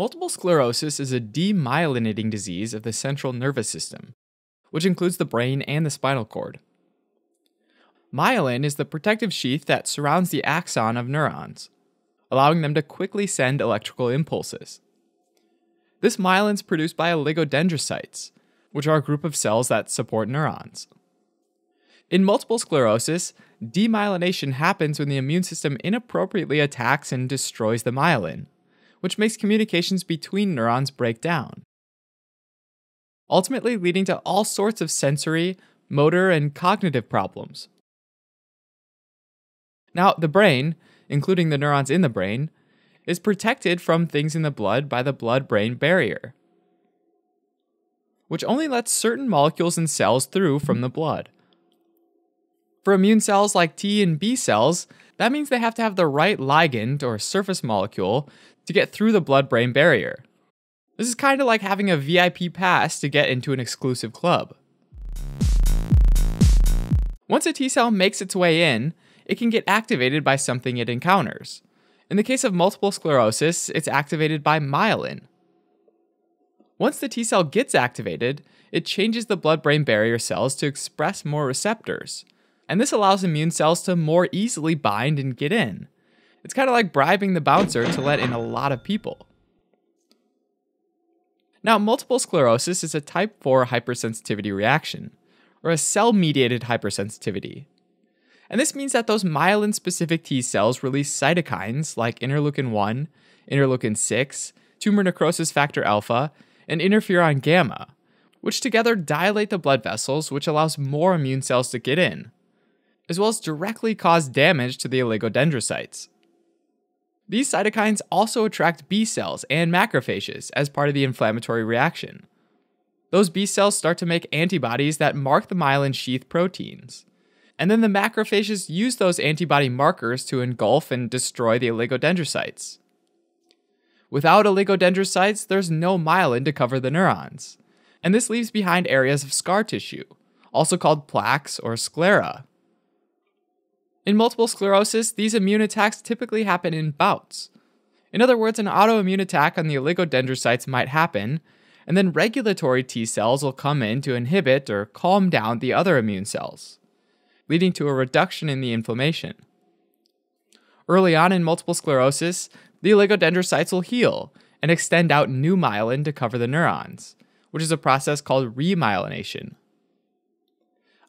Multiple sclerosis is a demyelinating disease of the central nervous system, which includes the brain and the spinal cord. Myelin is the protective sheath that surrounds the axon of neurons, allowing them to quickly send electrical impulses. This myelin is produced by oligodendrocytes, which are a group of cells that support neurons. In multiple sclerosis, demyelination happens when the immune system inappropriately attacks and destroys the myelin, which makes communications between neurons break down, ultimately leading to all sorts of sensory, motor, and cognitive problems. Now, the brain, including the neurons in the brain, is protected from things in the blood by the blood brain barrier, which only lets certain molecules and cells through from the blood. For immune cells like T and B cells, that means they have to have the right ligand or surface molecule to get through the blood brain barrier. This is kind of like having a VIP pass to get into an exclusive club. Once a T cell makes its way in, it can get activated by something it encounters. In the case of multiple sclerosis, it's activated by myelin. Once the T cell gets activated, it changes the blood brain barrier cells to express more receptors, and this allows immune cells to more easily bind and get in. It's kind of like bribing the bouncer to let in a lot of people. Now, multiple sclerosis is a type 4 hypersensitivity reaction, or a cell mediated hypersensitivity. And this means that those myelin specific T cells release cytokines like interleukin 1, interleukin 6, tumor necrosis factor alpha, and interferon gamma, which together dilate the blood vessels, which allows more immune cells to get in, as well as directly cause damage to the oligodendrocytes. These cytokines also attract B cells and macrophages as part of the inflammatory reaction. Those B cells start to make antibodies that mark the myelin sheath proteins. And then the macrophages use those antibody markers to engulf and destroy the oligodendrocytes. Without oligodendrocytes, there's no myelin to cover the neurons. And this leaves behind areas of scar tissue, also called plaques or sclera. In multiple sclerosis, these immune attacks typically happen in bouts. In other words, an autoimmune attack on the oligodendrocytes might happen, and then regulatory T cells will come in to inhibit or calm down the other immune cells leading to a reduction in the inflammation. Early on in multiple sclerosis, the oligodendrocytes will heal and extend out new myelin to cover the neurons, which is a process called remyelination.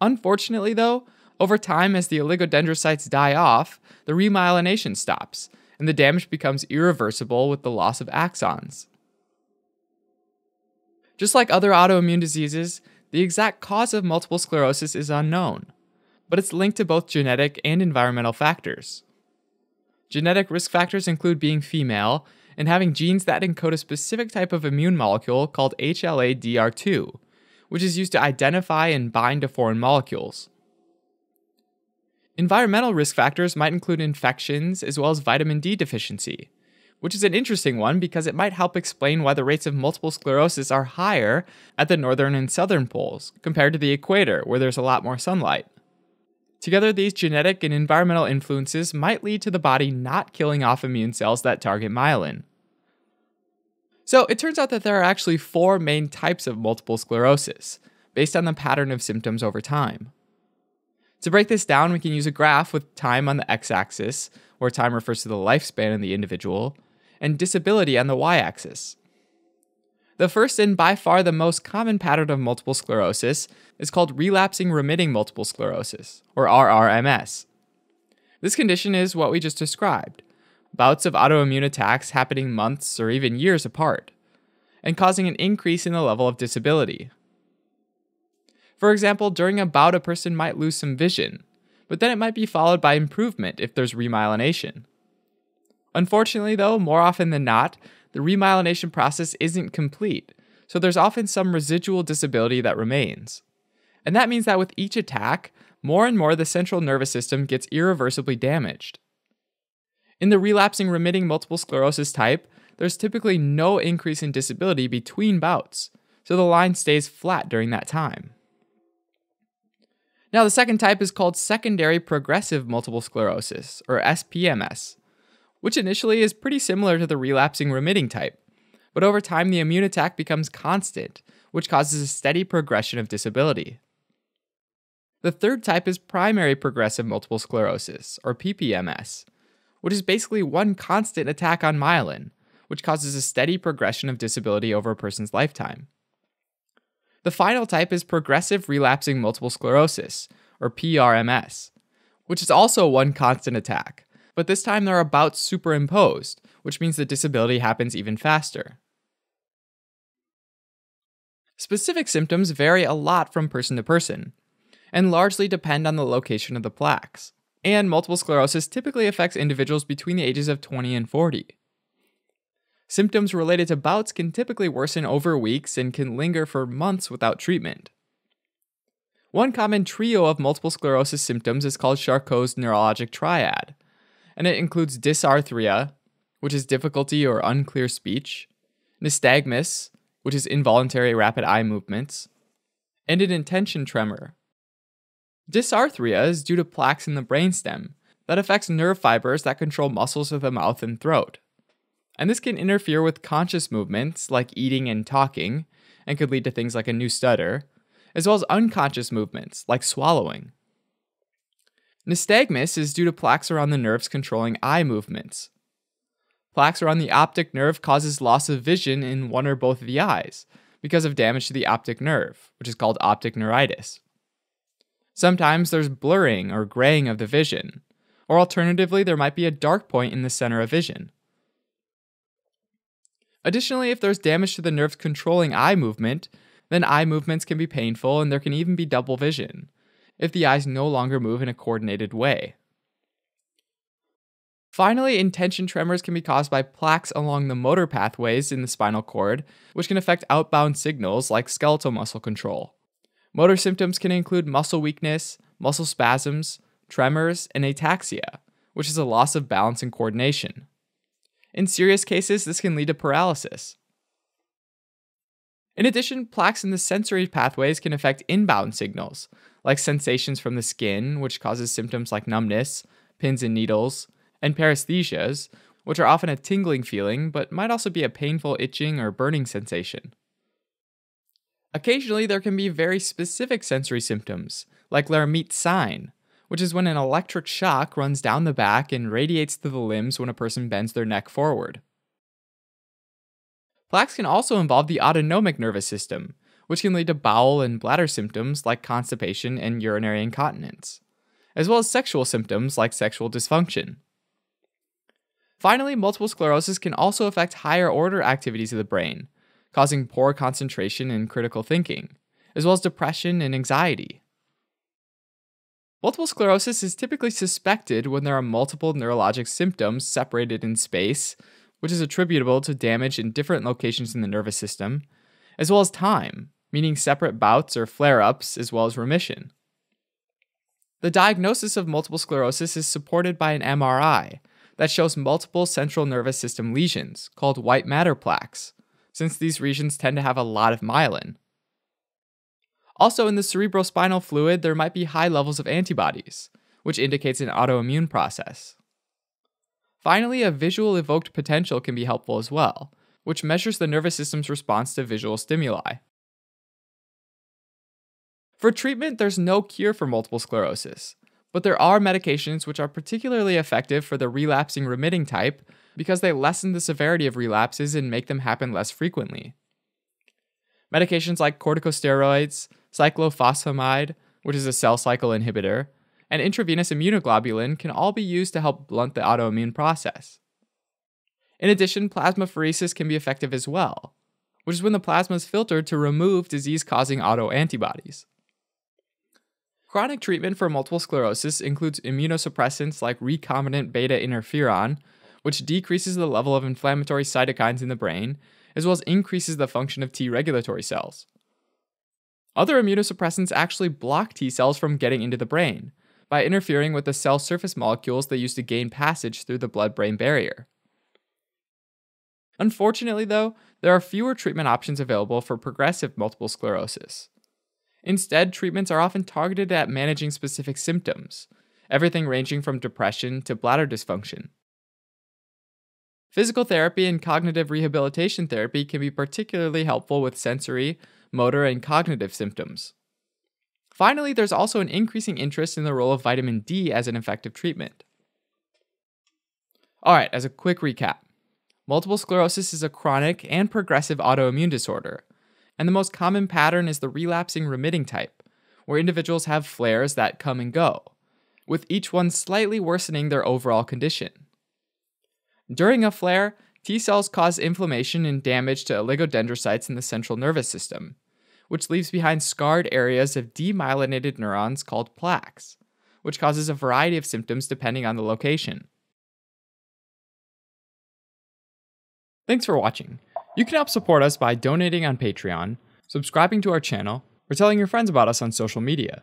Unfortunately, though, over time, as the oligodendrocytes die off, the remyelination stops, and the damage becomes irreversible with the loss of axons. Just like other autoimmune diseases, the exact cause of multiple sclerosis is unknown but it's linked to both genetic and environmental factors. Genetic risk factors include being female and having genes that encode a specific type of immune molecule called HLA-DR2, which is used to identify and bind to foreign molecules. Environmental risk factors might include infections as well as vitamin D deficiency, which is an interesting one because it might help explain why the rates of multiple sclerosis are higher at the northern and southern poles compared to the equator, where there's a lot more sunlight. Together, these genetic and environmental influences might lead to the body not killing off immune cells that target myelin. So, it turns out that there are actually four main types of multiple sclerosis, based on the pattern of symptoms over time. To break this down, we can use a graph with time on the x axis, where time refers to the lifespan of the individual, and disability on the y axis. The first and by far the most common pattern of multiple sclerosis is called relapsing remitting multiple sclerosis, or RRMS. This condition is what we just described bouts of autoimmune attacks happening months or even years apart, and causing an increase in the level of disability. For example, during a bout, a person might lose some vision, but then it might be followed by improvement if there's remyelination. Unfortunately, though, more often than not, the remyelination process isn't complete, so there's often some residual disability that remains. And that means that with each attack, more and more the central nervous system gets irreversibly damaged. In the relapsing remitting multiple sclerosis type, there's typically no increase in disability between bouts, so the line stays flat during that time. Now, the second type is called secondary progressive multiple sclerosis, or SPMS, which initially is pretty similar to the relapsing remitting type, but over time the immune attack becomes constant, which causes a steady progression of disability. The third type is primary progressive multiple sclerosis, or PPMS, which is basically one constant attack on myelin, which causes a steady progression of disability over a person's lifetime. The final type is progressive relapsing multiple sclerosis, or PRMS, which is also one constant attack, but this time there are bouts superimposed, which means the disability happens even faster. Specific symptoms vary a lot from person to person, and largely depend on the location of the plaques. And multiple sclerosis typically affects individuals between the ages of 20 and 40. Symptoms related to bouts can typically worsen over weeks and can linger for months without treatment. One common trio of multiple sclerosis symptoms is called Charcot's neurologic triad, and it includes dysarthria, which is difficulty or unclear speech, nystagmus, which is involuntary rapid eye movements, and an intention tremor, Dysarthria is due to plaques in the brainstem that affects nerve fibers that control muscles of the mouth and throat. And this can interfere with conscious movements like eating and talking, and could lead to things like a new stutter, as well as unconscious movements like swallowing. Nystagmus is due to plaques around the nerves controlling eye movements. Plaques around the optic nerve causes loss of vision in one or both of the eyes because of damage to the optic nerve, which is called optic neuritis. Sometimes there's blurring or graying of the vision, or alternatively, there might be a dark point in the center of vision. Additionally, if there's damage to the nerves controlling eye movement, then eye movements can be painful and there can even be double vision if the eyes no longer move in a coordinated way. Finally, intention tremors can be caused by plaques along the motor pathways in the spinal cord, which can affect outbound signals like skeletal muscle control. Motor symptoms can include muscle weakness, muscle spasms, tremors, and ataxia, which is a loss of balance and coordination. In serious cases, this can lead to paralysis. In addition, plaques in the sensory pathways can affect inbound signals, like sensations from the skin, which causes symptoms like numbness, pins and needles, and paresthesias, which are often a tingling feeling but might also be a painful itching or burning sensation. Occasionally, there can be very specific sensory symptoms, like Lhermitte sign, which is when an electric shock runs down the back and radiates to the limbs when a person bends their neck forward. Plaques can also involve the autonomic nervous system, which can lead to bowel and bladder symptoms like constipation and urinary incontinence, as well as sexual symptoms like sexual dysfunction. Finally, multiple sclerosis can also affect higher order activities of the brain, causing poor concentration and critical thinking, as well as depression and anxiety. Multiple sclerosis is typically suspected when there are multiple neurologic symptoms separated in space, which is attributable to damage in different locations in the nervous system, as well as time, meaning separate bouts or flare ups, as well as remission. The diagnosis of multiple sclerosis is supported by an MRI that shows multiple central nervous system lesions called white matter plaques, since these regions tend to have a lot of myelin. Also, in the cerebrospinal fluid, there might be high levels of antibodies, which indicates an autoimmune process. Finally, a visual evoked potential can be helpful as well, which measures the nervous system's response to visual stimuli. For treatment, there's no cure for multiple sclerosis, but there are medications which are particularly effective for the relapsing remitting type because they lessen the severity of relapses and make them happen less frequently. Medications like corticosteroids, cyclophosphamide, which is a cell cycle inhibitor, and intravenous immunoglobulin can all be used to help blunt the autoimmune process. In addition, plasmapheresis can be effective as well, which is when the plasma is filtered to remove disease causing autoantibodies. Chronic treatment for multiple sclerosis includes immunosuppressants like recombinant beta interferon, which decreases the level of inflammatory cytokines in the brain, as well as increases the function of T regulatory cells. Other immunosuppressants actually block T cells from getting into the brain by interfering with the cell surface molecules they use to gain passage through the blood brain barrier. Unfortunately, though, there are fewer treatment options available for progressive multiple sclerosis. Instead, treatments are often targeted at managing specific symptoms, everything ranging from depression to bladder dysfunction. Physical therapy and cognitive rehabilitation therapy can be particularly helpful with sensory, motor, and cognitive symptoms. Finally, there's also an increasing interest in the role of vitamin D as an effective treatment. All right, as a quick recap multiple sclerosis is a chronic and progressive autoimmune disorder, and the most common pattern is the relapsing remitting type, where individuals have flares that come and go, with each one slightly worsening their overall condition. During a flare, T cells cause inflammation and damage to oligodendrocytes in the central nervous system, which leaves behind scarred areas of demyelinated neurons called plaques, which causes a variety of symptoms depending on the location. Thanks for watching. You can help support us by donating on Patreon, subscribing to our channel, or telling your friends about us on social media.